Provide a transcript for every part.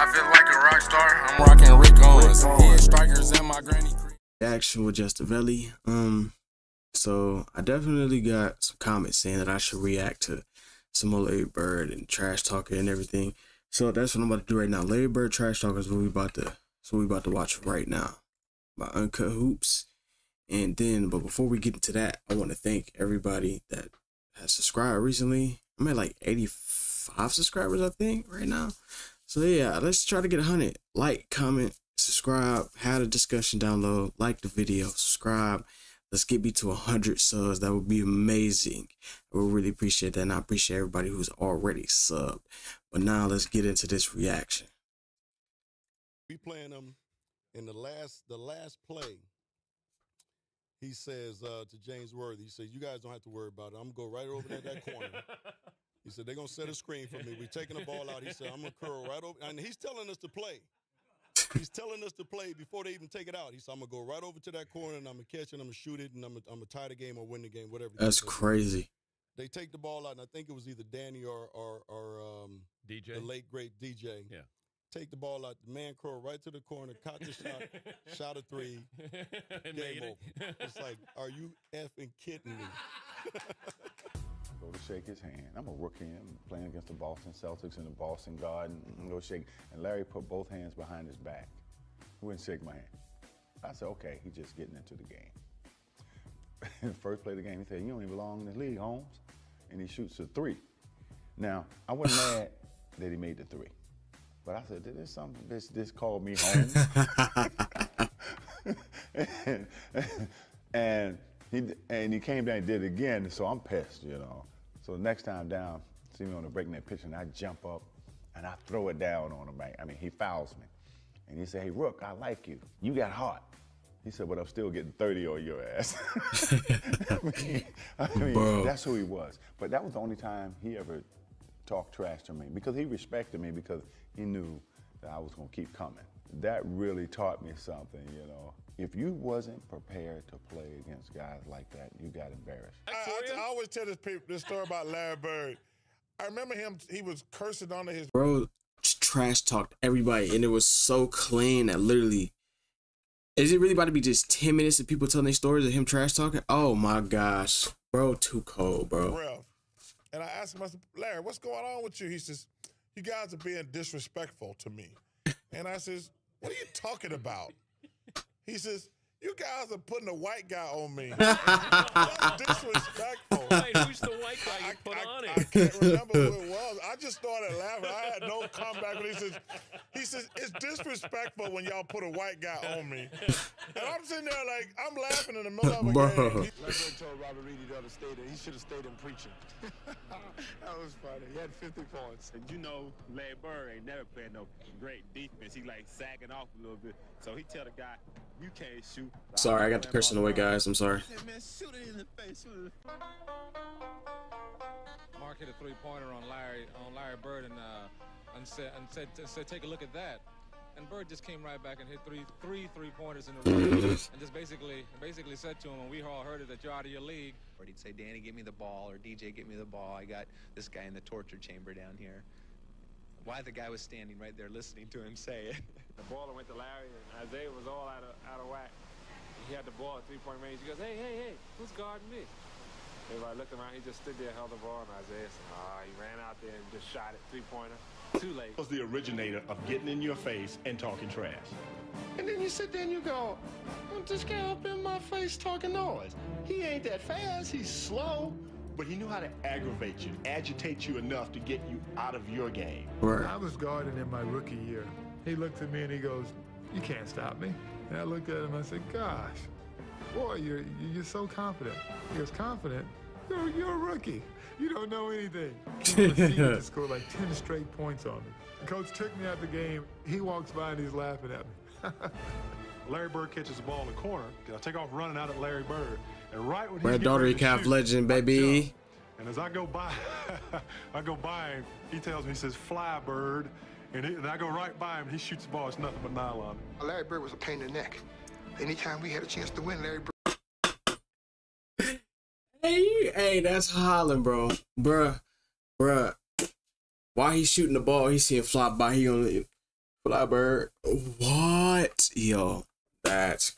I feel like a rock star. I'm rocking Rick Owens. Strikers in my granny. Action with Justaveli. Um, so I definitely got some comments saying that I should react to some more Larry Bird and trash talker and everything. So that's what I'm about to do right now. Larry Bird trash talker is what we about to so we about to watch right now by Uncut Hoops. And then, but before we get into that, I want to thank everybody that has subscribed recently. I'm at like 85 subscribers, I think, right now. So yeah, let's try to get a 100. Like, comment, subscribe, have a discussion down low, like the video, subscribe. Let's get me to a 100 subs. That would be amazing. I would really appreciate that. And I appreciate everybody who's already subbed. But now let's get into this reaction. We playing them in the last the last play. He says uh, to James Worthy, he says, "You guys don't have to worry about it. I'm gonna go right over there that corner." He said, "They're gonna set a screen for me. We're taking the ball out." He said, "I'm gonna curl right over," and he's telling us to play. He's telling us to play before they even take it out. He said, "I'm gonna go right over to that corner and I'm gonna catch it. And I'm gonna shoot it and I'm gonna, tie the game or win the game, whatever." That's crazy. They take the ball out, and I think it was either Danny or or, or um, DJ. the late great DJ. Yeah. Take the ball out. The man curl right to the corner, caught the shot, shot a three. And Game made it. over. It's like, are you effing kidding me? Shake his hand. I'm a rookie. I'm playing against the Boston Celtics in the Boston Garden. I'm Go shake. And Larry put both hands behind his back. He wouldn't shake my hand. I said, okay, he's just getting into the game. First play of the game, he said, you don't even belong in the league, Holmes. And he shoots a three. Now, I wasn't mad that he made the three. But I said, did this something? This this called me Holmes. and, and he and he came down and did it again. So I'm pissed, you know. So the next time down, see me on the breaking that pitch, and I jump up and I throw it down on him. Right? I mean, he fouls me, and he said, "Hey, Rook, I like you. You got heart." He said, "But I'm still getting 30 on your ass." I mean, I mean, that's who he was. But that was the only time he ever talked trash to me because he respected me because he knew that I was going to keep coming. That really taught me something, you know. If you wasn't prepared to play against guys like that, you got embarrassed. I, I, I always tell this, people, this story about Larry Bird. I remember him, he was cursing under his Bro trash talked everybody and it was so clean that literally is it really about to be just 10 minutes of people telling their stories of him trash talking? Oh my gosh. Bro, too cold, bro. breath. And I asked him, I said, Larry, what's going on with you? He says, You guys are being disrespectful to me. and I says, What are you talking about? He says, You guys are putting a white guy on me. That's disrespectful. Wait, who's the white guy you I, put I- on I it? can't remember who it was. I just started laughing. I had no comeback. But he says, he says it's disrespectful when y'all put a white guy on me. And I'm sitting there like I'm laughing in the middle of a Bro. game. Larry told Robert Reid the other day that he should have stayed in preaching. that was funny. He had 50 points. And you know, Larry Bird ain't never played no great defense. He like sagging off a little bit. So he tell the guy, you can't shoot. Sorry, I got the cursing away, guys. I'm sorry. He said, man, shoot it in the face. Shoot it in the Mark hit a three-pointer on Larry on Larry Bird and uh, and said and said, said take a look at that. And Bird just came right back and hit three three three-pointers in a row and just basically basically said to him when we all heard it that you're out of your league. Or he'd say, Danny, give me the ball, or DJ, give me the ball. I got this guy in the torture chamber down here. Why the guy was standing right there listening to him say it. The baller went to Larry, and Isaiah was all out of out of whack. He had the ball at three-point range. He goes, hey, hey, hey, who's guarding me? Everybody looked around. He just stood there, held the ball, and Isaiah said, ah, he ran out there and just shot it, three-pointer. Too late. was the originator of getting in your face and talking trash. And then you sit there and you go, well, this guy up in my face talking noise. He ain't that fast, he's slow, but he knew how to aggravate you, agitate you enough to get you out of your game. Right. I was guarding in my rookie year. He looked at me and he goes, "You can't stop me." And I looked at him. And I said, "Gosh, boy, you're you're so confident." He goes, "Confident? You're, you're a rookie. You don't know anything." He proceeded to score like ten straight points on me. The coach took me out the game. He walks by and he's laughing at me. Larry Bird catches the ball in the corner. I take off running out at Larry Bird. And right when he's Red getting Daughter ready to Calf shoot, legend, baby. And as I go by, I go by him. He tells me, he says, fly bird. And, he, and I go right by him. He shoots the ball. It's nothing but nylon. Larry Bird was a pain in the neck. Anytime we had a chance to win, Larry Hey, hey, that's Holland, bro. Bruh, bruh. While he's shooting the ball, he's seeing fly by. He gonna Fly Bird. What? Yo, that's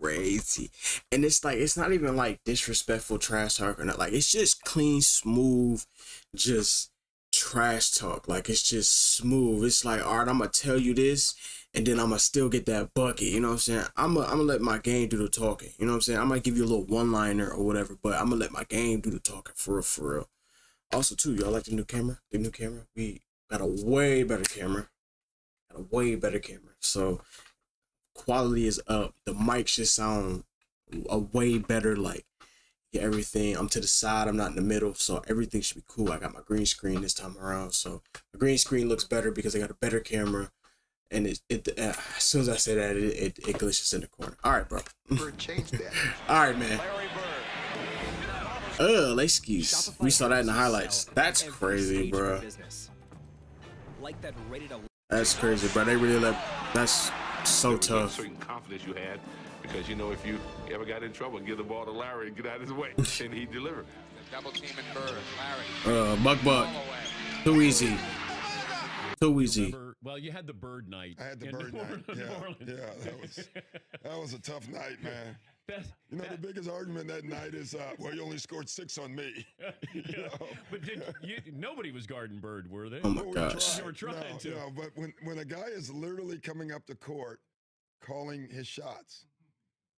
crazy. And it's like it's not even like disrespectful trash talk or not. Like it's just clean, smooth, just trash talk. Like it's just smooth. It's like, all right, I'm gonna tell you this, and then I'm gonna still get that bucket. You know what I'm saying? I'm gonna, I'm gonna let my game do the talking. You know what I'm saying? I might give you a little one liner or whatever, but I'm gonna let my game do the talking for real, for real. Also, too, y'all like the new camera? The new camera? We got a way better camera. Got a way better camera. So quality is up. The mics just sound a way better. Like everything. I'm to the side. I'm not in the middle. So everything should be cool. I got my green screen this time around. So the green screen looks better because I got a better camera. And it, it uh, as soon as I say that, it, it, it glitches in the corner. All right, bro. Bird changed that. All right, man. Ugh, excuse. We saw that in the highlights. That's crazy, bro. Like that ready to That's crazy, bro. They really let. That's so There was a tough. certain confidence you had because you know if you ever got in trouble, give the ball to Larry and get out of his way, and he delivered. Double team and Bird. Larry. Uh, Buck Buck. Too easy. Too easy. Remember- well, you had the bird night. I had the bird New night. Orleans- Yeah, yeah, that was that was a tough night, man. That- You know, the biggest argument that night is, uh, well, you only scored six on me. You know? But did you, nobody was guarding Bird, were they? Oh my We gosh. tried. You were trying no, to. no, but when, when a guy is literally coming up the court, calling his shots,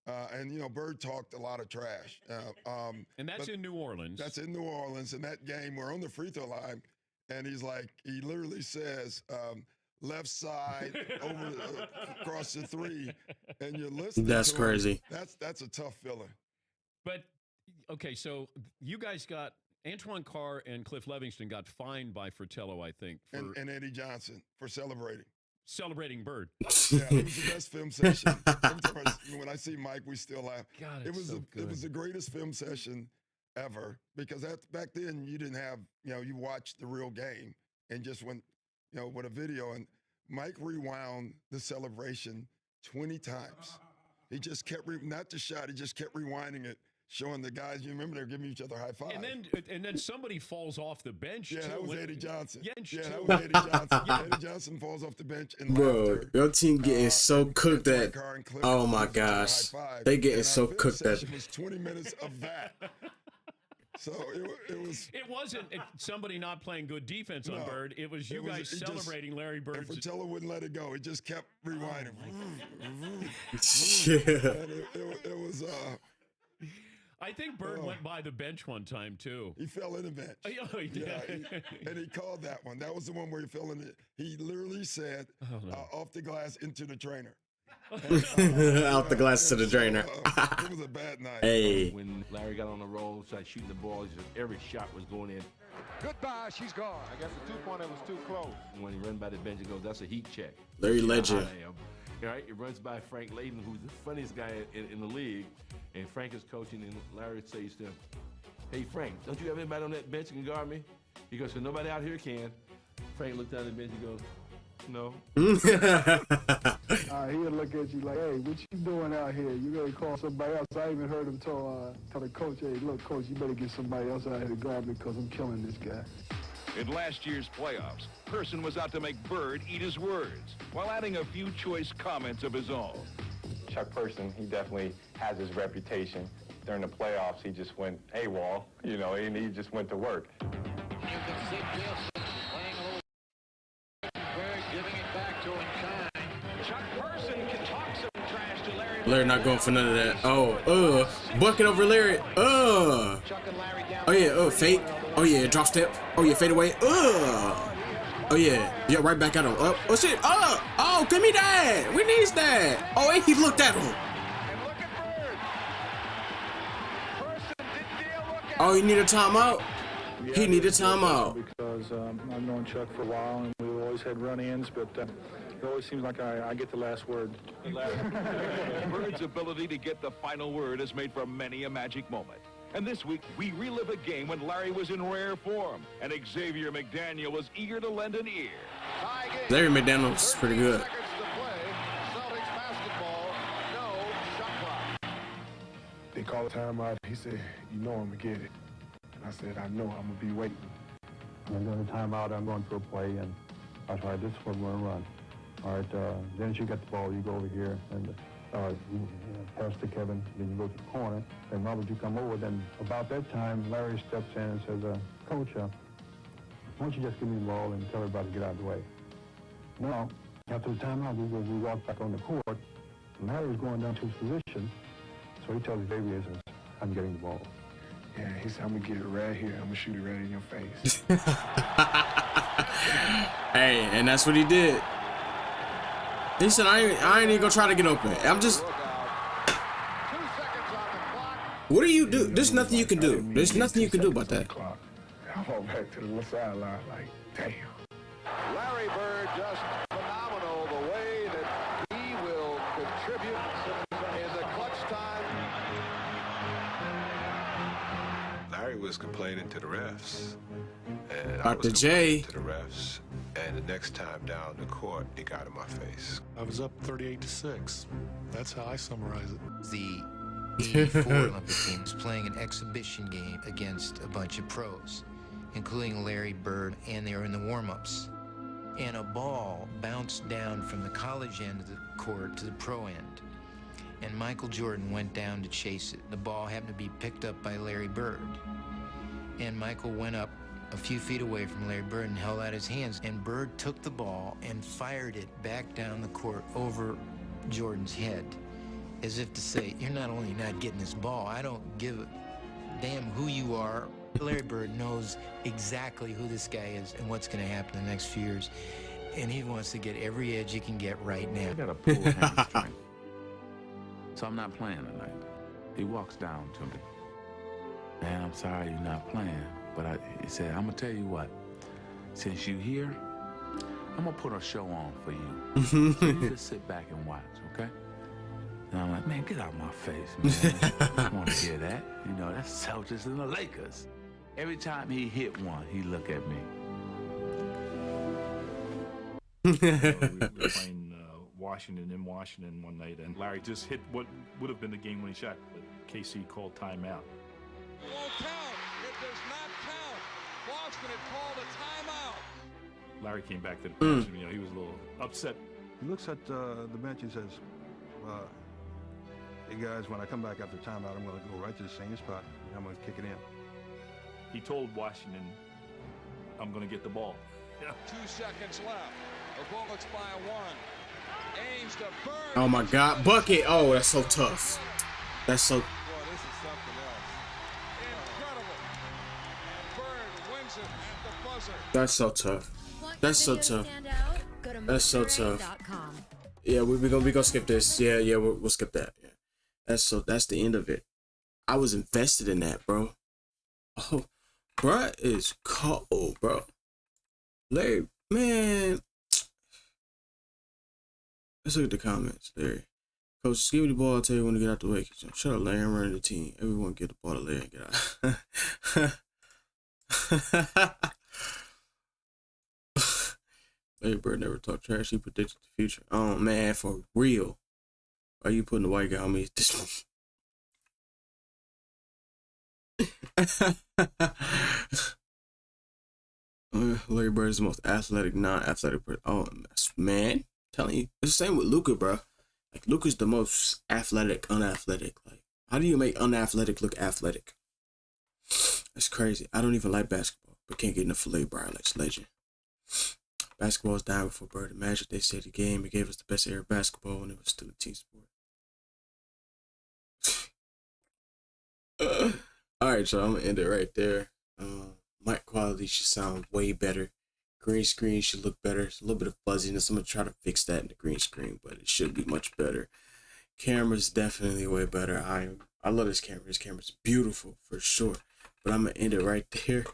uh, and you know, Bird talked a lot of trash. Uh, um, And that's in New Orleans. That's in New Orleans. In that game, we're on the free throw line, and he's like, he literally says, um, left side over uh, across the three, and you're listening. That's to him. crazy. That's that's a tough feeling. But okay, so you guys got Antoine Carr and Cliff Levingston got fined by Fratello, I think, for And, and Eddie Johnson for celebrating. Celebrating Bird. Yeah, it was the best film session. Every time I when I see Mike, we still laugh. God, it was so the, it was the greatest film session ever because that, back then you didn't have you know you watched the real game and just went you know with a video and Mike rewound the celebration twenty times. He just kept re- not the shot. He just kept rewinding it, showing the guys. You remember they're giving each other high five. And then and then somebody falls off the bench. yeah, too, that was when- Eddie Johnson. Bench yeah, that was Eddie Johnson. yeah, Eddie Johnson falls off the bench and Bro, your team getting so cooked that. Oh my gosh. They getting so cooked that. It was 20 minutes of that. So it, it was. It wasn't it, somebody not playing good defense on No, Bird. It was you it was- guys it just- celebrating Larry Bird. And Bird's. Fratello wouldn't let it go. He just kept rewinding. Yeah. And it, it, it was. Uh, I think Bird Oh. went by the bench one time too. he fell in the bench. Oh, yeah, he did. Yeah, he- and he called that one. That was the one where he fell in it. He literally said, Oh, no. uh, "Off the glass into the trainer." Out the glass to the drainer. Uh, it was a bad night. hey. When Larry got on the roll, started shooting the ball, he said every shot was going in. Goodbye, she's gone. I guess the two pointer was too close. When he ran by the bench, he goes, "That's a heat check." Larry You know how Legend. I am. All right, it runs by Frank Layden, who's the funniest guy in, in the league, and Frank is coaching, and Larry says to him, "Hey Frank, don't you have anybody on that bench that can guard me?" He goes, "So nobody out here can." Frank looked down at the bench and goes, "No." Uh, he'll look at you like, hey, what you doing out here? You better call somebody else. I even heard him tell, uh, tell the coach, hey, look, coach, you better get somebody else out here to guard me because I'm killing this guy. In last year's playoffs, Person was out to make Bird eat his words while adding a few choice comments of his own. Chuck Person, he definitely has his reputation. During the playoffs, he just went AWOL, you know, and he just went to work. Larry not going for none of that. Oh, uh, bucket over Larry. Uh. Oh yeah, oh, fake. Oh yeah, drop step. Oh yeah, fade away. Uh. Oh yeah, yeah, right back at him. Up. Oh shit. Uh. Oh, give me that. We needs that. Oh, and he looked at him. Oh, he need a timeout. He need a timeout. Because um, I've known Chuck for a while, and we've always had run-ins, but uh, it always seems like I, I get the last word. Bird's ability to get the final word has made for many a magic moment. And this week, we relive a game when Larry was in rare form and Xavier McDaniel was eager to lend an ear. Larry McDaniel's pretty good. They called a timeout. He said, you know I'm going to get it. And I said, I know I'm going to be waiting. I'm going to timeout. I'm going for a play, and I tried this one, we're going to run. All right, uh, then you got the ball, you go over here and uh, you, pass to Kevin, then you go to the corner. Then Robert, you come over. Then about that time, Larry steps in and says, uh, Coach, uh, why don't you just give me the ball and tell everybody to get out of the way? Now, after the timeout, we, we walk back on the court. Larry is going down to his position, so he tells Xavier, says, I'm getting the ball. Yeah, he said, I'm gonna get it right here. I'm gonna shoot it right in your face. Hey, and that's what he did. He said, I ain't, I ain't even gonna try to get open. I'm just. What do you do? There's nothing you can do. There's nothing you can do about that. I walked back to the sideline like, damn. Larry Bird just phenomenal the way that he will contribute in the clutch time. Larry was complaining to the refs. And I Dr. was J. to the refs. And the next time down the court, he got in my face. I was up 38 to 6. That's how I summarize it. The 84 Olympic team was playing an exhibition game against a bunch of pros, including Larry Bird, and they were in the warm-ups. And a ball bounced down from the college end of the court to the pro end. And Michael Jordan went down to chase it. The ball happened to be picked up by Larry Bird. And Michael went up a few feet away from Larry Bird and held out his hands. And Bird took the ball and fired it back down the court over Jordan's head, as if to say, You're not only not getting this ball, I don't give a damn who you are. Larry Bird knows exactly who this guy is and what's going to happen in the next few years. And he wants to get every edge he can get right now. I got a pull hamstring. so I'm not playing tonight. He walks down to me. Man, I'm sorry you're not playing. But I, he said, I'm going to tell you what. Since you here, I'm going to put a show on for you. so you just sit back and watch, okay? And I'm like, man, get out of my face, man. I don't want to hear that. You know, that's Celtics and the Lakers. Every time he hit one, he look at me. we were playing uh, Washington in Washington one night, and Larry just hit what would have been the game-winning shot, but KC called timeout. won't count. It does not count. Boston had called a timeout. Larry came back to the Mm. bench. You know, he was a little upset. He looks at uh, the bench and says, uh, "Hey guys, when I come back after timeout, I'm going to go right to the same spot. and I'm going to kick it in." He told Washington, "I'm going to get the ball." Yeah. Two seconds left. The Bullets by one. Ainge to Bird. Oh my God, bucket! Oh, that's so tough. That's so. That's so tough. That's so tough. That's so tough. Yeah, we we gonna we gonna skip this. Yeah, yeah, we'll, we'll skip that. Yeah. That's so. That's the end of it. I was invested in that, bro. Oh, bruh is cold, bro. Larry, man. Let's look at the comments. Larry. Coach, give me the ball. I'll tell you when to get out the way. Shut up, Larry. I'm running the team. Everyone get the ball to Larry and get out. Larry Bird never talked trash. He predicted the future. Oh, man, for real. Are you putting the white guy on me? This Uh, Larry Bird is the most athletic, non-athletic person. Oh man, telling you, it's the same with Luka, bro. Like Luka's the most athletic, unathletic. Like, how do you make unathletic look athletic? That's crazy. I don't even like basketball, but can't get enough of Larry Bird. Like legend. Basketball's dying before Bird and Magic. They say the game. It gave us the best era of basketball when it was still a team sport. All right, so I'm gonna end it right there. Uh, mic quality should sound way better. Green screen should look better. It's a little bit of fuzziness. I'm gonna try to fix that in the green screen, but it should be much better. Camera's definitely way better. I I love this camera. This camera's beautiful for sure. But I'm gonna end it right there.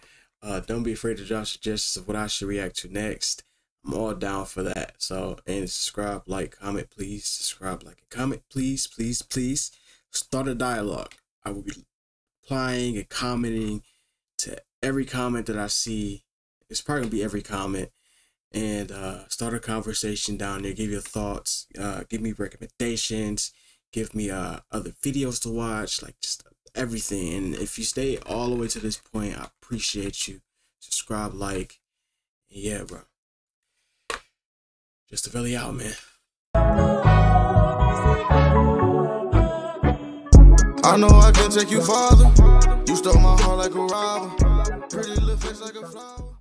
Uh, don't be afraid to drop suggestions of what I should react to next. I'm all down for that. So and subscribe, like, comment, please. Subscribe, like, and comment, please, please, please. Start a dialogue. I will be replying and commenting to every comment that I see. It's probably gonna be every comment. And uh, start a conversation down there. Give your thoughts. Uh, give me recommendations. Give me uh, other videos to watch. Like just everything. And if you stay all the way to this point, I appreciate you. Subscribe, like, yeah, bro. Justaveli out, man. I know I can take you farther. You stole my heart like a robber. Pretty little face like a flower.